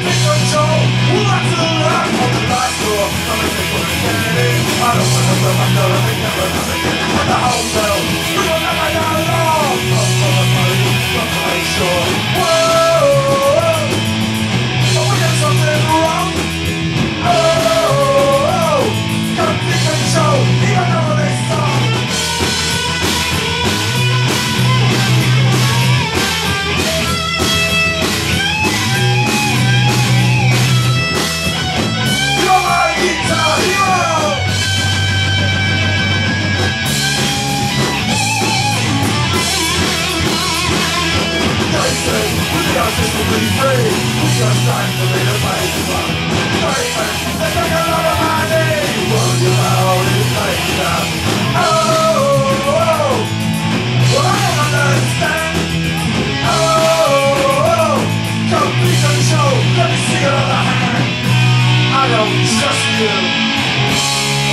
control. What's the left on the last door? To put insanity. I don't my soul in the? Be free. Just time place to they make a lot money. What you out is like that. Oh. I don't understand. Oh. Let me see hand. I don't trust you.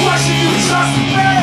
Why should you trust me?